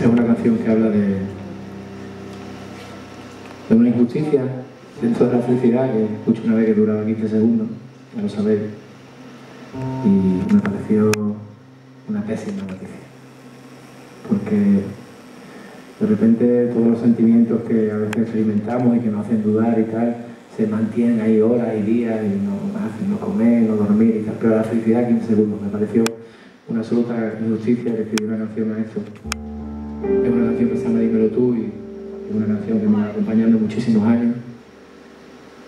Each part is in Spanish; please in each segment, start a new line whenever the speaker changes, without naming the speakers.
Es una canción que habla de, de una injusticia dentro de la felicidad que escucho una vez que duraba 15 segundos, ya lo sabéis, y me pareció una pésima noticia. Porque de repente todos los sentimientos que a veces experimentamos y que nos hacen dudar y tal, se mantienen ahí horas y días y no hacen no comer, no dormir y tal, pero la felicidad 15 segundos. Me pareció una absoluta injusticia que escribir una canción a esto. Es una canción que se llama Dímelo tú y es una canción que me ha acompañado muchísimos años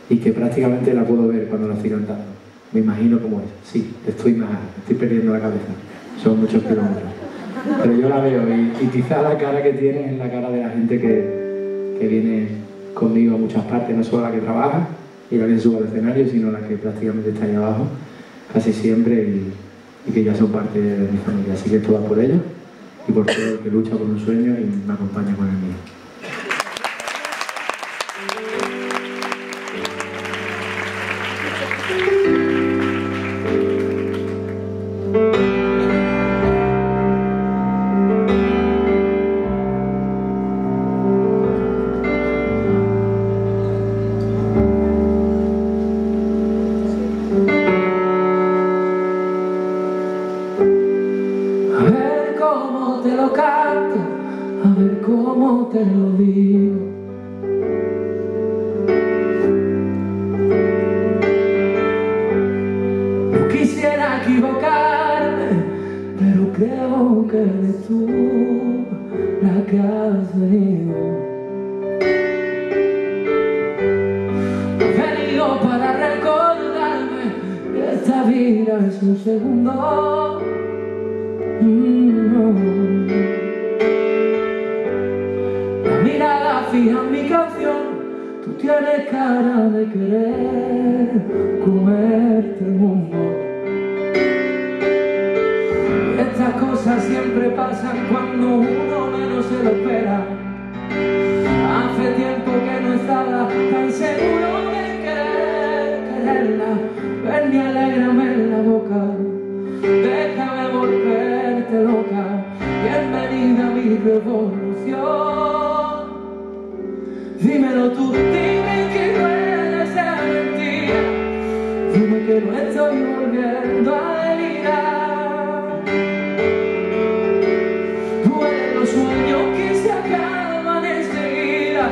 y que prácticamente la puedo ver cuando la estoy cantando. Me imagino cómo es. Sí, estoy más, estoy perdiendo la cabeza. Son muchos kilómetros. Pero yo la veo y, quizá la cara que tiene es la cara de la gente que, que viene conmigo a muchas partes, no solo la que trabaja y la que sube al escenario, sino la que prácticamente está ahí abajo casi siempre y, y que ya son parte de mi familia. Así que esto va por ellos y por todo el que lucha por un sueño y me acompaña con el mío.
te lo digo. No quisiera equivocarme, pero creo que eres tú la que has venido. Venido para recordarme que esta vida es un segundo. Mm, fija mi canción, tú tienes cara de querer comerte el mundo. Estas cosas siempre pasan cuando uno menos se lo espera. Hace tiempo que no estaba tan seguro de querer, quererla. Ven y alégrame en la boca, déjame volverte loca. Bienvenida a mi revolución. Dímelo tú, dime que duele sentir. Dime que no estoy volviendo a delirar. Duele los sueños que se acaban enseguida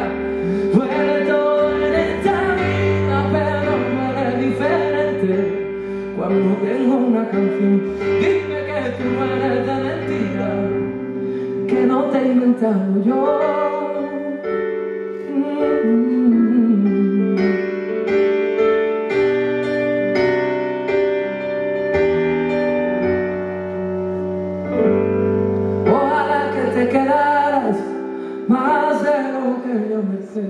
Duele todo en esta vida, pero duele diferente. Cuando tengo una canción Dime que tú no eres de mentira. Que no te he inventado yo. Mm. O hora que te quedaras más de lo que yo me sé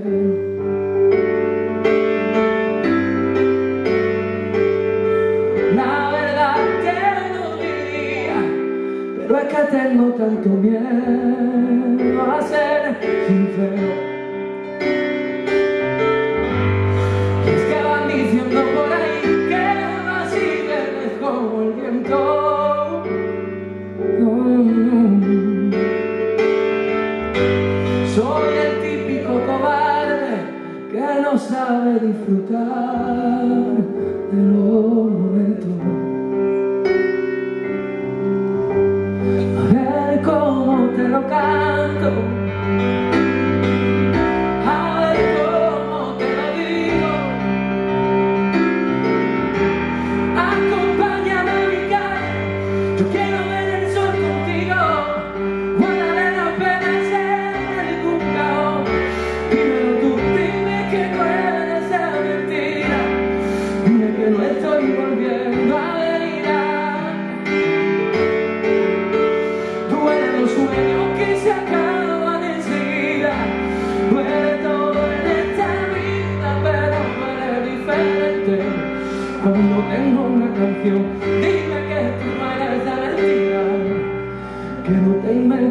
la verdad que no diría, pero es que tengo tanto miedo. no sabe disfrutar de los momentos. A ver cómo te lo canto.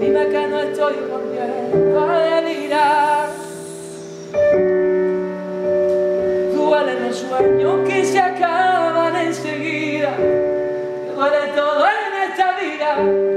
dime que no estoy volviendo a delirar. Duelen los sueños que se acaban enseguida, duele todo en esta vida,